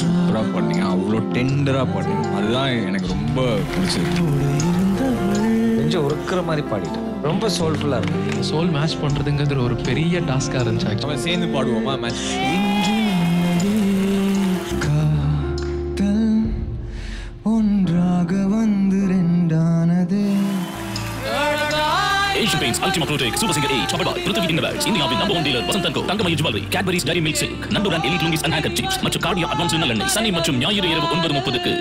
சூப்பராக பண்ணீங்க. அவ்வளோ டெண்டராக பண்ணீங்க. அதுதான் எனக்கு ரொம்ப பிடிச்சது. கொஞ்சம் உருக்குற மாதிரி பாடிட்டேன் ரொம்ப சோல்ஃபுல்லாக இருக்கு. சோல் மேட்ச் பண்றதுங்கிறது ஒரு பெரிய டாஸ்கா இருந்துச்சு. நம்ம சேர்ந்து பாடுவோமா மேட்ச் ஒன்றாக வந்து Asian Paints Ultima Protec super singer 8 Chopper பாய் Prithvi Dinnerware இந்தியாவின் number one dealer Vasanth co Thangamayil jewellery Cadbury's Dairy Milk Silk நண்டுடன் Elite lungis and hanger chips மற்றும் கார்டியா அட்வான்ஸ் நல்லெண்ணெய் சனி மற்றும் ஞாயிறு இரவு ஒன்பது முப்பதுக்கு